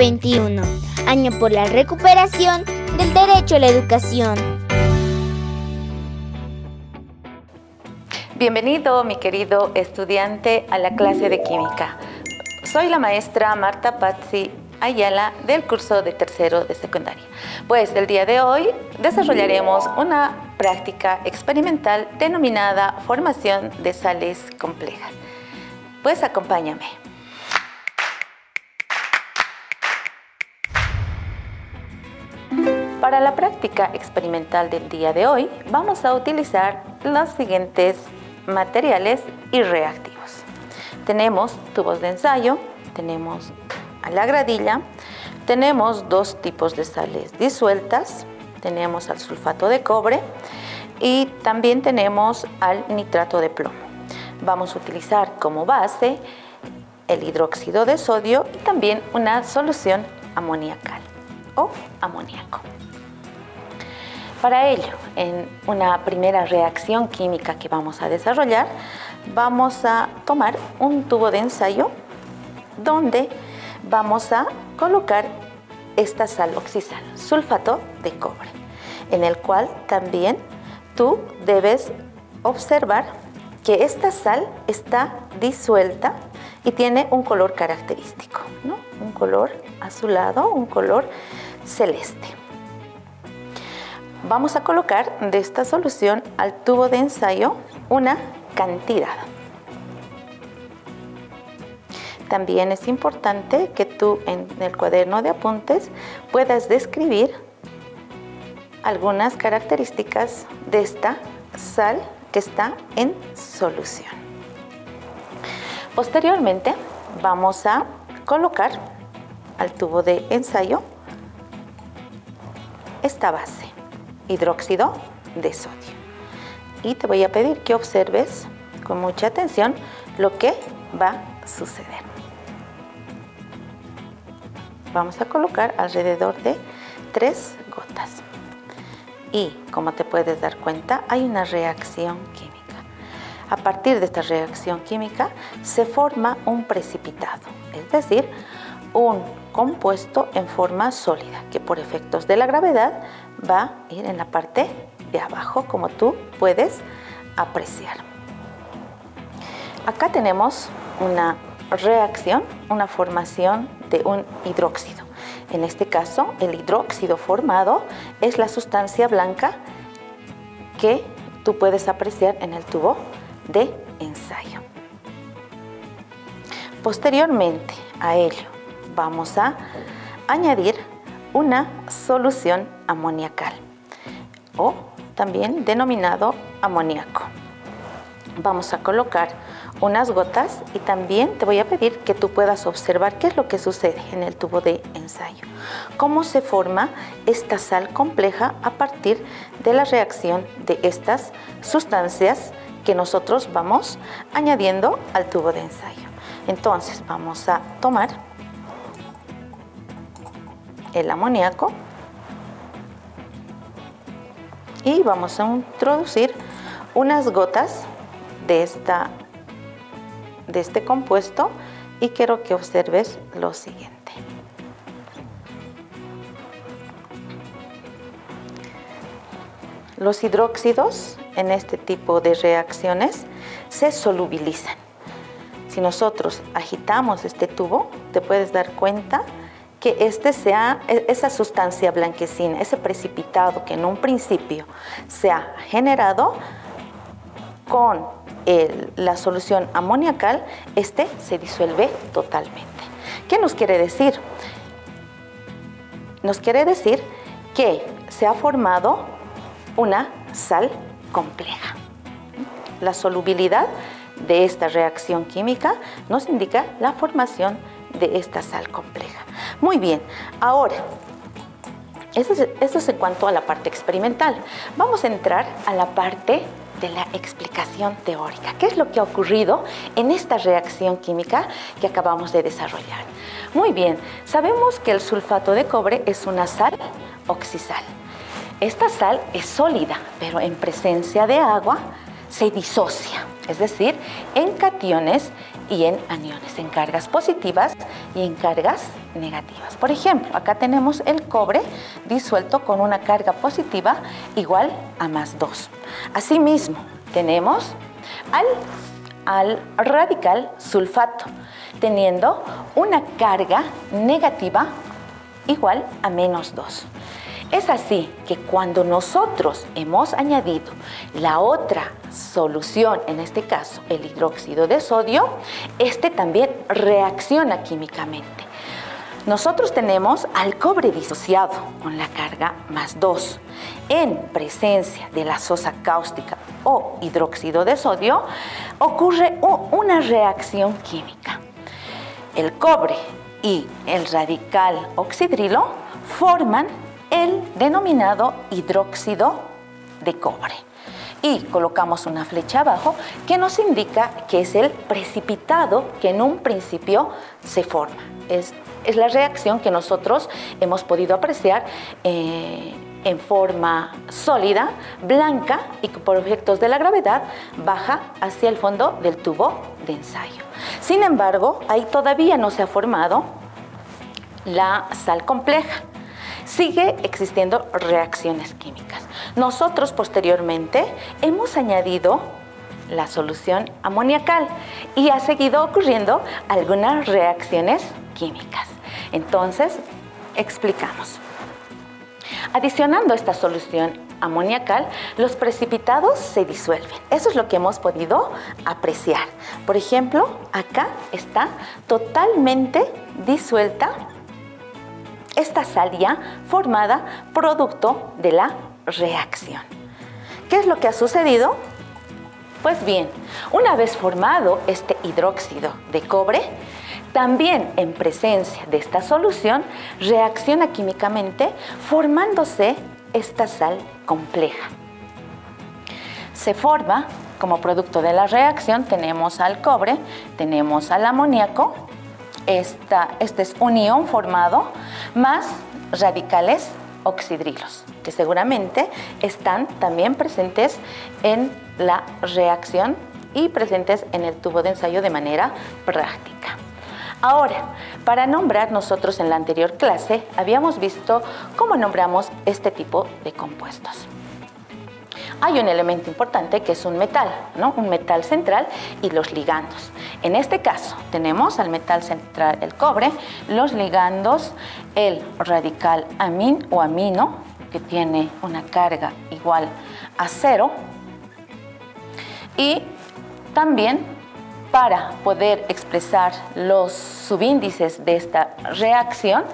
2021, año por la recuperación del derecho a la educación. Bienvenido, mi querido estudiante, a la clase de química. Soy la maestra Marta Pazzi Ayala del curso de tercero de secundaria. Pues el día de hoy desarrollaremos una práctica experimental denominada formación de sales complejas. Pues acompáñame. Para la práctica experimental del día de hoy vamos a utilizar los siguientes materiales y reactivos. Tenemos tubos de ensayo, tenemos a la gradilla, tenemos dos tipos de sales disueltas, tenemos al sulfato de cobre y también tenemos al nitrato de plomo. Vamos a utilizar como base el hidróxido de sodio y también una solución amoníacal o amoníaco. Para ello, en una primera reacción química que vamos a desarrollar, vamos a tomar un tubo de ensayo donde vamos a colocar esta sal oxisal, sulfato de cobre, en el cual también tú debes observar que esta sal está disuelta y tiene un color característico, un color azulado, un color celeste. Vamos a colocar de esta solución al tubo de ensayo una cantidad. También es importante que tú en el cuaderno de apuntes puedas describir algunas características de esta sal que está en solución. Posteriormente vamos a colocar al tubo de ensayo esta base, hidróxido de sodio. Y te voy a pedir que observes con mucha atención lo que va a suceder vamos a colocar alrededor de tres gotas. Y como te puedes dar cuenta, hay una reacción química. A partir de esta reacción química se forma un precipitado, es decir, un compuesto en forma sólida que por efectos de la gravedad va a ir en la parte de abajo, como tú puedes apreciar. Acá tenemos una reacción, una formación de un hidróxido. En este caso, el hidróxido formado es la sustancia blanca que tú puedes apreciar en el tubo de ensayo. Posteriormente a ello, vamos a añadir una solución amoniacal o también denominado amoníaco. Vamos a colocar unas gotas y también te voy a pedir que tú puedas observar qué es lo que sucede en el tubo de ensayo, cómo se forma esta sal compleja a partir de la reacción de estas sustancias que nosotros vamos añadiendo al tubo de ensayo. Entonces vamos a tomar el amoníaco y vamos a introducir unas gotas de esta de este compuesto y quiero que observes lo siguiente. Los hidróxidos en este tipo de reacciones se solubilizan. Si nosotros agitamos este tubo, te puedes dar cuenta que este sea e, esa sustancia blanquecina, ese precipitado que en un principio se ha generado con la solución amoniacal, este se disuelve totalmente. ¿Qué nos quiere decir? Nos quiere decir que se ha formado una sal compleja. La solubilidad de esta reacción química nos indica la formación esta sal compleja. Muy bien, ahora, esto es, es en cuanto a la parte experimental. Vamos a entrar a la parte de la explicación teórica. ¿Qué es lo que ha ocurrido en esta reacción química que acabamos de desarrollar? Muy bien, sabemos que el sulfato de cobre es una sal oxisal. Esta sal es sólida, pero en presencia de agua se disocia. es decir, en cationes y en aniones, en cargas positivas y en cargas negativas. Por ejemplo, acá tenemos el cobre disuelto con una carga positiva igual a más 2. Asimismo, tenemos al, al radical sulfato, teniendo una carga negativa igual a menos 2. Es así que cuando nosotros hemos añadido la otra solución, en este caso el hidróxido de sodio, este también reacciona químicamente. Nosotros tenemos al cobre disociado con la carga más 2. En presencia de la sosa cáustica o hidróxido de sodio, ocurre una reacción química. El cobre y el radical oxidrilo forman el denominado hidróxido de cobre. Y colocamos una flecha abajo que nos indica que es el precipitado que en un principio se forma. Es, es la reacción que nosotros hemos podido apreciar. Eh, en forma sólida, blanca y que por efectos de la gravedad baja hacia el fondo del tubo de ensayo. Sin embargo, ahí todavía no se ha formado la sal compleja sigue existiendo reacciones químicas. Nosotros posteriormente hemos añadido la solución amoniacal y ha seguido ocurriendo algunas reacciones químicas. Entonces, explicamos. Adicionando esta solución amoniacal, los precipitados se disuelven. Eso es lo que hemos podido apreciar. Por ejemplo, acá está totalmente disuelta esta salía formada producto de la reacción. ¿Qué es lo que ha sucedido? Pues bien, una vez formado este hidróxido de cobre, también en presencia de esta solución reacciona químicamente formándose esta sal compleja. Se forma como producto de la reacción, tenemos al cobre, tenemos al amoníaco, este es un ion formado más radicales oxidrilos, que seguramente están también presentes en la reacción y presentes en el tubo de ensayo de manera práctica. Ahora, para nombrar nosotros en la anterior clase habíamos visto cómo nombramos este tipo de compuestos hay un elemento importante que es un metal, ¿no? un metal central y los ligandos. En este caso tenemos al metal central el cobre, los ligandos, el radical amin o amino, que tiene una carga igual a cero, y también para poder expresar los subíndices de esta reacción,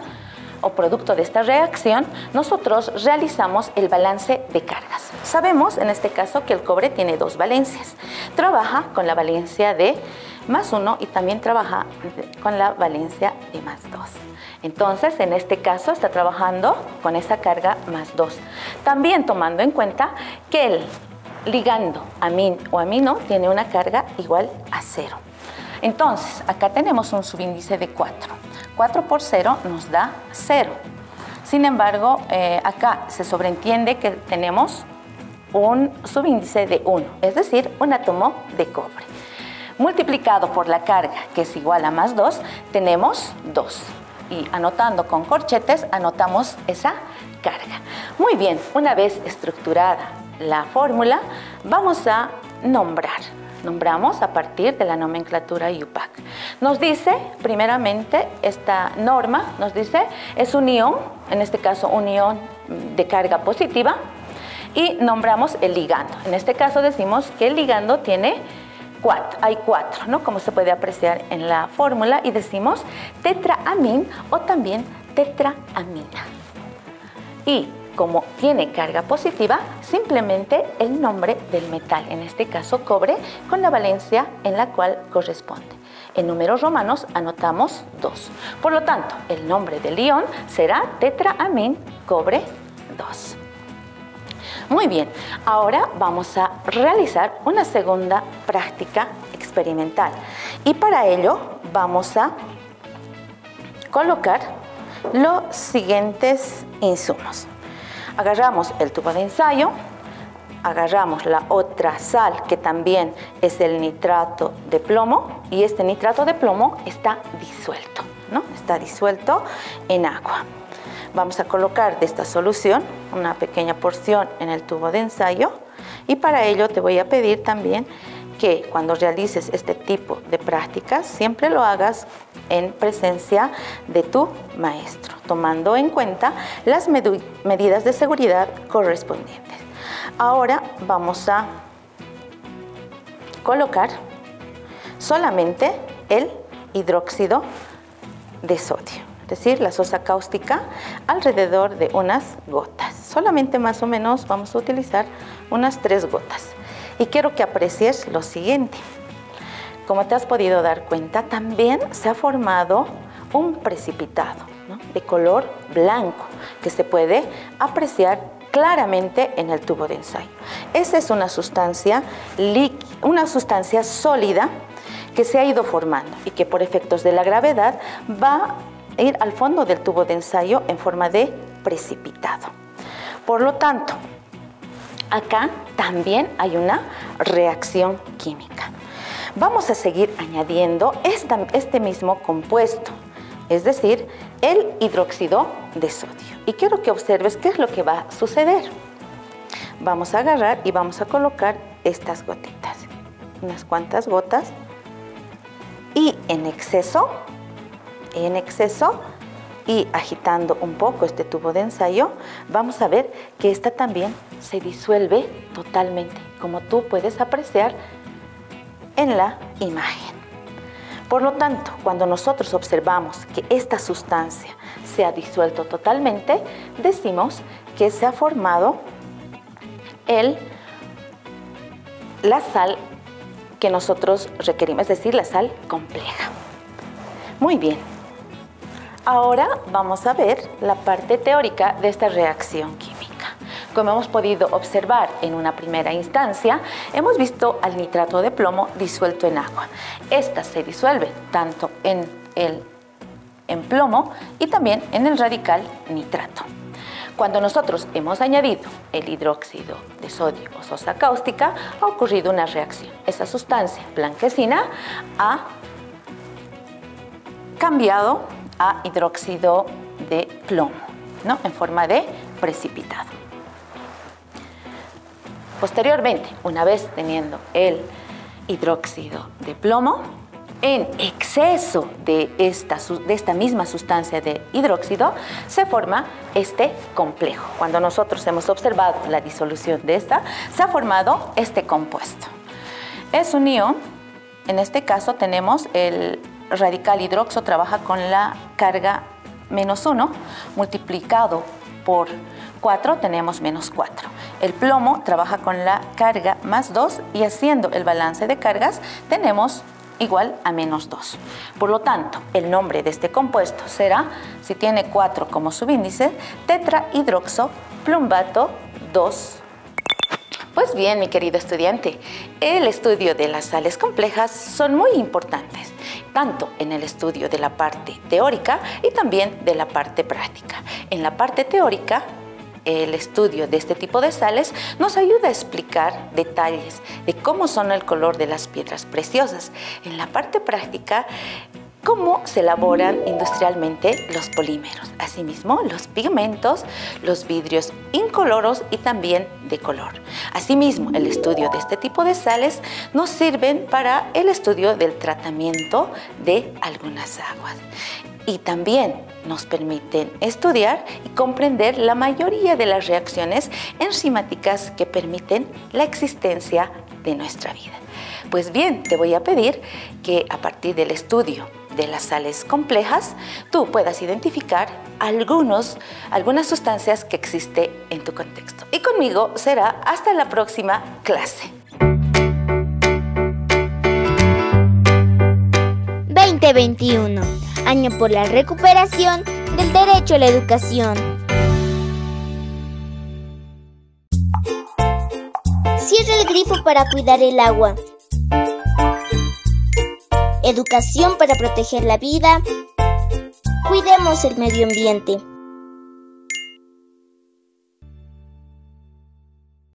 o producto de esta reacción, nosotros realizamos el balance de cargas. Sabemos en este caso que el cobre tiene dos valencias. Trabaja con la valencia de más 1 y también trabaja con la valencia de más 2. Entonces, en este caso está trabajando con esa carga más 2. También tomando en cuenta que el ligando amin o amino tiene una carga igual a 0. Entonces, acá tenemos un subíndice de 4. 4 por 0 nos da 0. Sin embargo, eh, acá se sobreentiende que tenemos un subíndice de 1, es decir, un átomo de cobre. Multiplicado por la carga, que es igual a más 2, tenemos 2. Y anotando con corchetes, anotamos esa carga. Muy bien, una vez estructurada la fórmula, vamos a nombrar nombramos a partir de la nomenclatura UPAC. Nos dice, primeramente, esta norma nos dice, es un ion, en este caso un ion de carga positiva, y nombramos el ligando. En este caso decimos que el ligando tiene cuatro, hay cuatro, ¿no? Como se puede apreciar en la fórmula, y decimos tetraamin o también tetraamina. Y como tiene carga positiva, simplemente el nombre del metal, en este caso cobre, con la valencia en la cual corresponde. En números romanos anotamos 2. Por lo tanto, el nombre del ion será tetraamin cobre 2. Muy bien, ahora vamos a realizar una segunda práctica experimental y para ello vamos a colocar los siguientes insumos agarramos el tubo de ensayo, agarramos la otra sal que también es el nitrato de plomo y este nitrato de plomo está disuelto, ¿no? Está disuelto en agua. Vamos a colocar de esta solución una pequeña porción en el tubo de ensayo y para ello te voy a pedir también que cuando realices este tipo de prácticas siempre lo hagas en presencia de tu maestro, tomando en cuenta las medidas de seguridad correspondientes. Ahora vamos a colocar solamente el hidróxido de sodio, es decir, la sosa cáustica alrededor de unas gotas. Solamente más o menos vamos a utilizar unas tres gotas. Y quiero que aprecies lo siguiente. Como te has podido dar cuenta, también se ha formado un precipitado de color blanco que se puede apreciar claramente en el tubo de ensayo. Esa es una sustancia, una sustancia sólida que se ha ido formando y que por efectos de la gravedad va ir al fondo del tubo de ensayo en forma de precipitado. Por lo tanto, acá también hay una reacción química. Vamos a seguir añadiendo este mismo compuesto, es decir, el hidróxido de sodio. Y quiero que observes qué es lo que va a suceder. Vamos a agarrar y vamos a colocar estas gotitas, unas cuantas gotas. Y en exceso, en exceso, y agitando un poco este tubo de ensayo, vamos a ver que esta también se disuelve totalmente, como tú puedes apreciar en la imagen. Por lo tanto, cuando nosotros observamos que esta sustancia se ha disuelto totalmente, decimos que se ha formado el, la sal que nosotros requerimos, es decir, la sal compleja. Muy bien, Ahora vamos a ver la parte teórica de esta reacción química. Como hemos podido observar en una primera instancia, hemos visto al nitrato de plomo disuelto en agua. Esta se disuelve tanto en el en plomo y también en el radical nitrato. Cuando nosotros hemos añadido el hidróxido de sodio o sosa cáustica, ha ocurrido una reacción. Esa sustancia blanquecina ha cambiado a hidróxido de plomo, ¿no? en forma de precipitado. Posteriormente, una vez teniendo el hidróxido de plomo, en exceso de esta, de esta misma sustancia de hidróxido, se forma este complejo. Cuando nosotros hemos observado la disolución de esta, se ha formado este compuesto. Es un ion, en este caso tenemos el radical hidroxo trabaja con la carga menos 1 multiplicado por 4 tenemos menos 4. El plomo trabaja con la carga más 2 y haciendo el balance de cargas tenemos igual a menos 2. Por lo tanto, el nombre de este compuesto será, si tiene 4 como subíndice, tetrahidroxo plumbato 2 pues bien, mi querido estudiante, el estudio de las sales complejas son muy importantes, tanto en el estudio de la parte teórica y también de la parte práctica. En la parte teórica, el estudio de este tipo de sales nos ayuda a explicar detalles de cómo son el color de las piedras preciosas. En la parte práctica, cómo se elaboran industrialmente los polímeros, asimismo los pigmentos, los vidrios incoloros y también de color. Asimismo, el estudio de este tipo de sales nos sirven para el estudio del tratamiento de algunas aguas y también nos permiten estudiar y comprender la mayoría de las reacciones enzimáticas que permiten la existencia de nuestra vida. Pues bien, te voy a pedir que a partir del estudio de las sales complejas, tú puedas identificar algunos, algunas sustancias que existe en tu contexto. Y conmigo será hasta la próxima clase. 2021, año por la recuperación del derecho a la educación. Cierra el grifo para cuidar el agua educación para proteger la vida, cuidemos el medio ambiente.